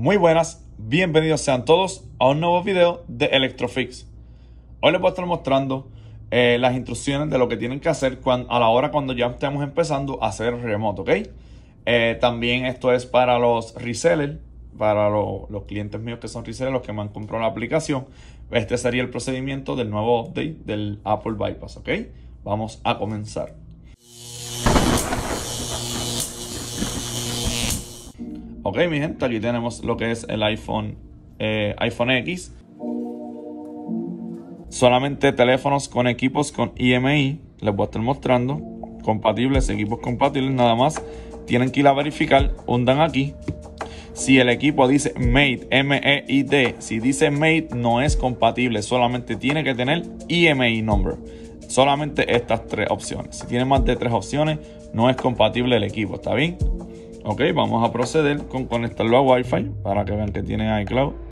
Muy buenas, bienvenidos sean todos a un nuevo video de Electrofix. Hoy les voy a estar mostrando eh, las instrucciones de lo que tienen que hacer a la hora cuando ya estemos empezando a hacer remoto, ¿ok? Eh, también esto es para los resellers, para los clientes míos que son resellers, los que me han comprado la aplicación. Este sería el procedimiento del nuevo update del Apple Bypass, ¿ok? Vamos a comenzar. Ok, mi gente, aquí tenemos lo que es el iPhone, eh, iPhone X. Solamente teléfonos con equipos con IMI, les voy a estar mostrando. Compatibles, equipos compatibles, nada más. Tienen que ir a verificar, hundan aquí. Si el equipo dice Made, M-E-I-D, si dice Made no es compatible, solamente tiene que tener IMI number. Solamente estas tres opciones. Si tiene más de tres opciones, no es compatible el equipo, ¿está bien? Ok, vamos a proceder con conectarlo a Wi-Fi para que vean que tiene iCloud.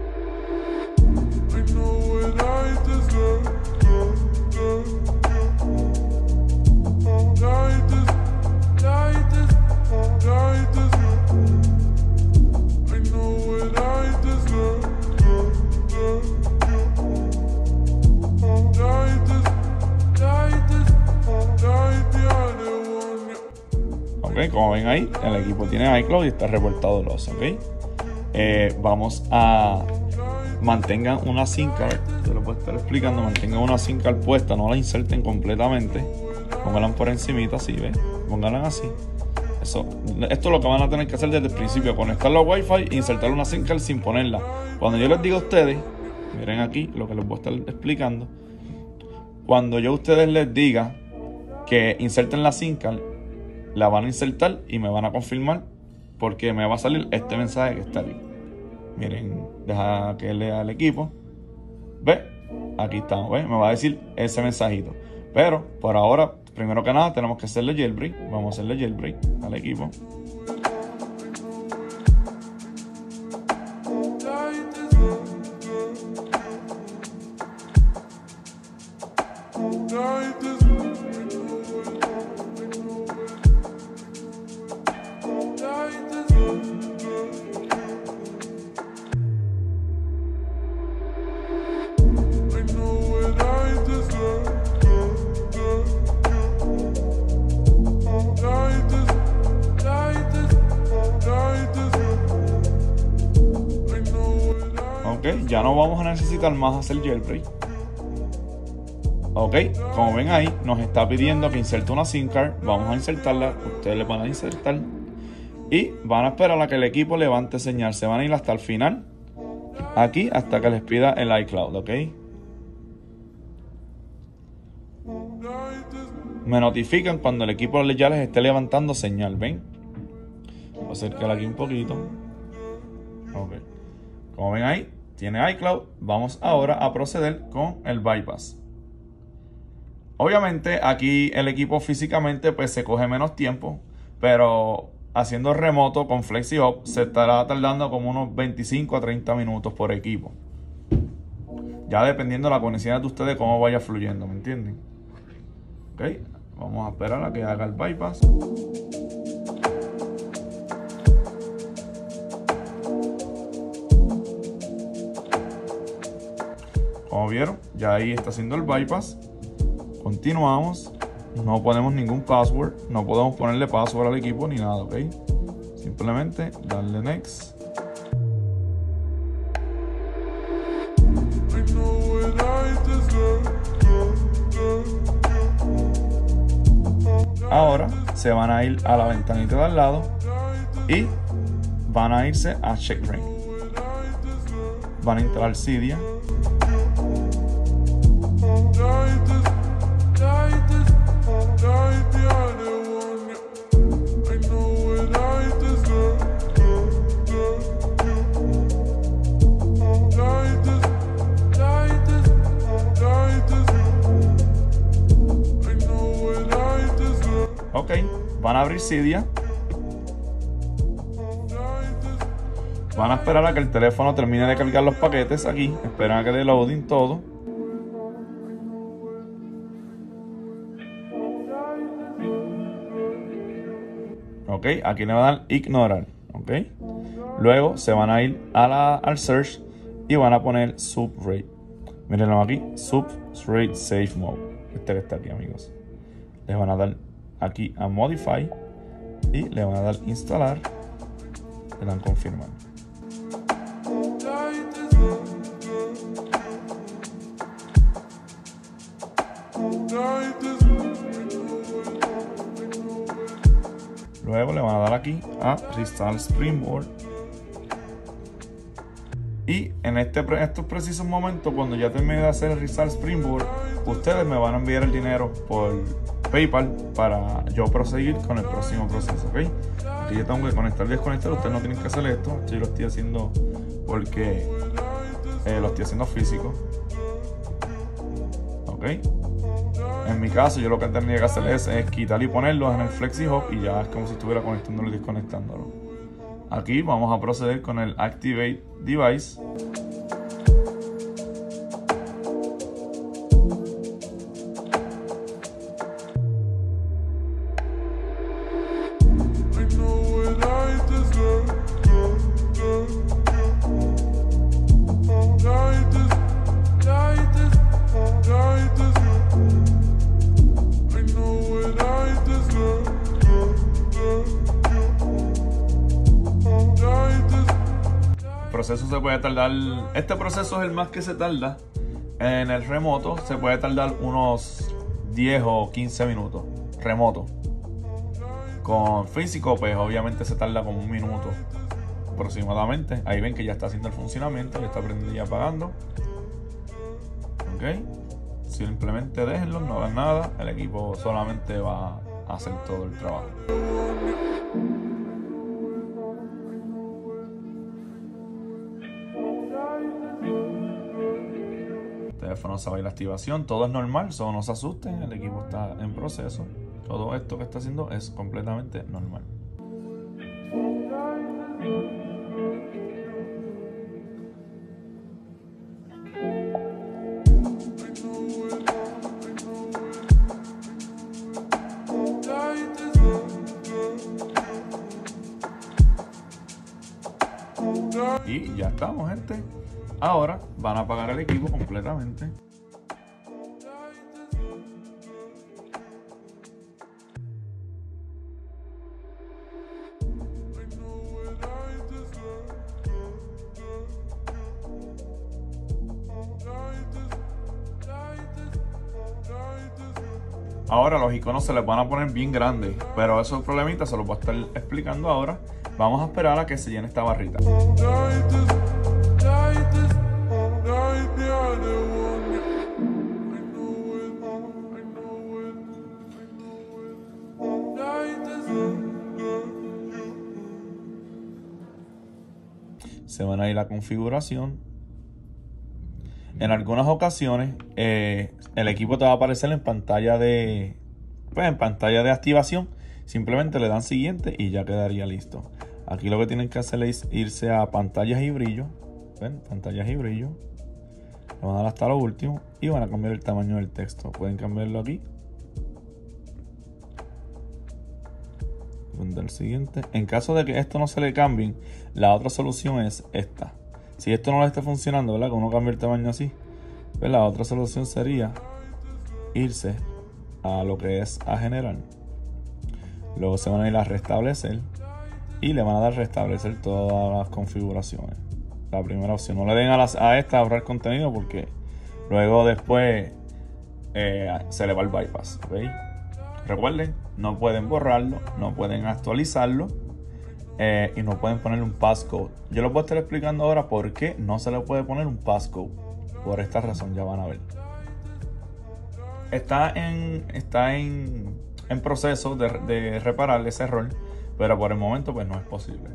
Como ven ahí, el equipo tiene iCloud y está reportado los, ¿ok? Eh, vamos a mantengan una SIM card, yo lo puedo estar explicando, mantengan una SIM card puesta, no la inserten completamente, pónganla por encimita así, ¿ven? Pónganla así. Eso, esto es lo que van a tener que hacer desde el principio, conectarlo a Wi-Fi e insertar una SIM card sin ponerla. Cuando yo les digo a ustedes, miren aquí lo que les voy a estar explicando, cuando yo a ustedes les diga que inserten la SIM card, la van a insertar y me van a confirmar porque me va a salir este mensaje que está aquí. Miren, deja que lea el equipo. ¿Ve? Aquí estamos, ¿ve? Me va a decir ese mensajito. Pero por ahora, primero que nada, tenemos que hacerle jailbreak. Vamos a hacerle jailbreak al equipo. Necesitar más hacer jailbreak. Ok, como ven ahí, nos está pidiendo que inserte una SIM card. Vamos a insertarla, ustedes le van a insertar. Y van a esperar a que el equipo levante señal. Se van a ir hasta el final. Aquí hasta que les pida el iCloud, ok. Me notifican cuando el equipo ya les esté levantando señal, ¿ven? Voy a acercar aquí un poquito. Ok. Como ven ahí, tiene iCloud, vamos ahora a proceder con el bypass. Obviamente aquí el equipo físicamente pues se coge menos tiempo, pero haciendo remoto con FlexiHub se estará tardando como unos 25 a 30 minutos por equipo. Ya dependiendo de la conexión de ustedes cómo vaya fluyendo, ¿me entienden? Ok, vamos a esperar a que haga el bypass. Como vieron, ya ahí está haciendo el bypass. Continuamos. No ponemos ningún password. No podemos ponerle password al equipo ni nada, ¿ok? Simplemente darle next. Ahora se van a ir a la ventanita de al lado y van a irse a CheckRain. Van a instalar Cydia a abrir Cydia. Van a esperar a que el teléfono termine de cargar los paquetes aquí. Esperan a que dé loading todo. Ok, aquí le van a dar ignorar. Ok. Luego se van a ir a la, al search y van a poner subrate. Mírenlo aquí, subrate safe mode. Este que está aquí, amigos. Les van a dar aquí a modify y le van a dar instalar. Le dan confirmar. Luego le van a dar aquí a Restart Springboard. Y en este, estos precisos momentos, cuando ya termine de hacer el Restart Springboard, ustedes me van a enviar el dinero por PayPal para yo proseguir con el próximo proceso, ¿ok? Aquí yo tengo que conectar y desconectar, ustedes no tienen que hacer esto, yo lo estoy haciendo porque eh, lo estoy haciendo físico, ¿ok? En mi caso, yo lo que tendría que hacer es, quitar y ponerlos en el Flexi Hub y ya es como si estuviera conectándolo y desconectándolo. Aquí vamos a proceder con el Activate Device. Proceso se puede tardar, este proceso es el más que se tarda. En el remoto se puede tardar unos 10 o 15 minutos. Remoto. Con físico, pues obviamente se tarda como un minuto aproximadamente. Ahí ven que ya está haciendo el funcionamiento, ya está prendiendo y apagando. Ok. Simplemente déjenlo, no hagan nada. El equipo solamente va a hacer todo el trabajo. Teléfono ir la activación, todo es normal, solo no se asusten, el equipo está en proceso. Todo esto que está haciendo es completamente normal. Y ya estamos, gente. Ahora van a apagar el equipo completamente. Ahora los iconos se les van a poner bien grandes, pero esos problemitas se los voy a estar explicando ahora. Vamos a esperar a que se llene esta barrita. Se van a ir a configuración. En algunas ocasiones eh, el equipo te va a aparecer en pantalla de pues, en pantalla de activación. Simplemente le dan siguiente y ya quedaría listo. Aquí lo que tienen que hacer es irse a pantallas y brillo. ¿Ven? Pantallas y brillo. Le van a dar hasta lo último y van a cambiar el tamaño del texto. Pueden cambiarlo aquí. El siguiente. En caso de que esto no se le cambie, la otra solución es esta. Si esto no le está funcionando, ¿verdad? Que uno cambia el tamaño así. Pues la otra solución sería irse a lo que es a generar. Luego se van a ir a restablecer y le van a dar restablecer todas las configuraciones. La primera opción. No le den a, las, a esta ahorrar contenido porque luego después eh, se le va el bypass. Recuerden, no pueden borrarlo, no pueden actualizarlo eh, y no pueden ponerle un passcode. Yo les voy a estar explicando ahora por qué no se le puede poner un passcode. Por esta razón, ya van a ver. Está en, está en, en proceso de, de reparar ese error pero por el momento pues no es posible.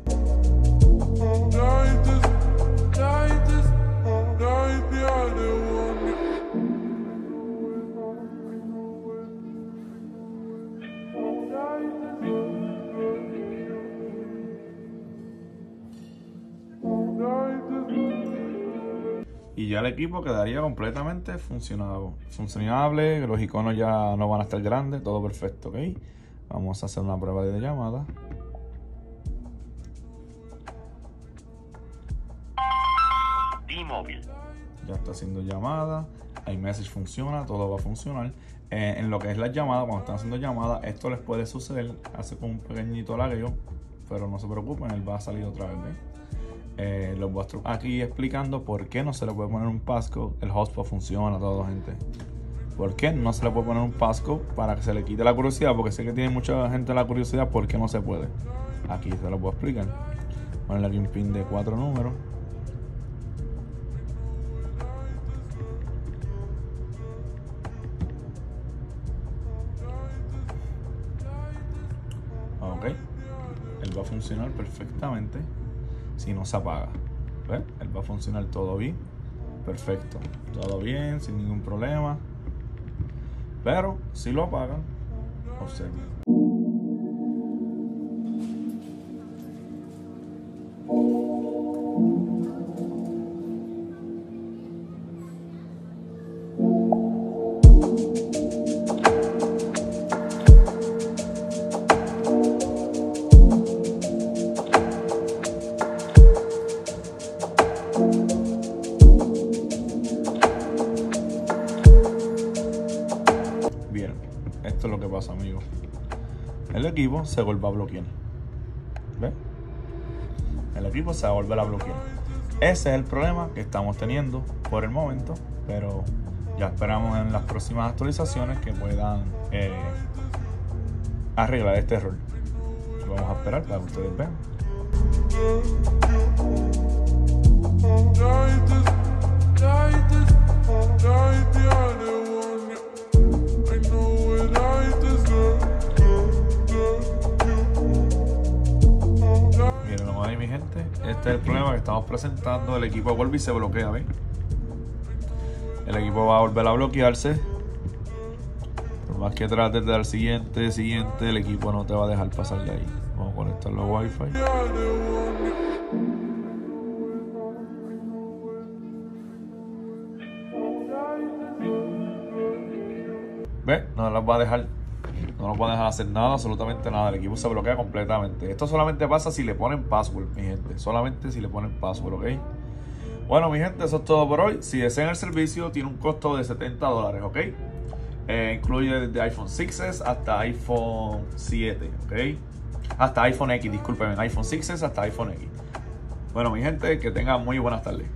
Y ya el equipo quedaría completamente funcionado, funcionable, los iconos ya no van a estar grandes, todo perfecto, ¿ok? Vamos a hacer una prueba de llamada. móvil. Ya está haciendo llamada, iMessage funciona, todo va a funcionar. Eh, en lo que es la llamada, cuando están haciendo llamadas, esto les puede suceder, hace como un pequeñito lagueo, pero no se preocupen, él va a salir otra vez. Eh, los voy a estar aquí explicando por qué no se le puede poner un passcode. El hotspot funciona, todo, gente. ¿Por qué no se le puede poner un passcode para que se le quite la curiosidad? Porque sé que tiene mucha gente la curiosidad, ¿por qué no se puede? Aquí se lo puedo explicar. Ponerle aquí un pin de cuatro números. Ok. Él va a funcionar perfectamente si no se apaga. Él va a funcionar todo bien. Perfecto. Todo bien, sin ningún problema. Pero si lo apagan, observen. Bien, esto es lo que pasa, amigos. El equipo se vuelve a bloquear. ¿Ves? El equipo se va a volver a bloquear. Ese es el problema que estamos teniendo por el momento, pero ya esperamos en las próximas actualizaciones que puedan eh, arreglar este error. Vamos a esperar para que ustedes vean. Este es el problema que estamos presentando. El equipo vuelve y se bloquea, ¿ven? El equipo va a volver a bloquearse. Por más que trates de dar siguiente, siguiente, el equipo no te va a dejar pasar de ahí. Vamos a conectarlo a Wi-Fi. ¿Ves? No las va a dejar. No nos va a dejar hacer nada, absolutamente nada. El equipo se bloquea completamente. Esto solamente pasa si le ponen password, mi gente. Solamente si le ponen password, ¿ok? Bueno, mi gente, eso es todo por hoy. Si desean el servicio, tiene un costo de 70 dólares, ¿ok? Eh, incluye desde iPhone 6s hasta iPhone 7, ¿ok? Hasta iPhone X, discúlpenme, iPhone 6s hasta iPhone X. Bueno, mi gente, que tengan muy buenas tardes.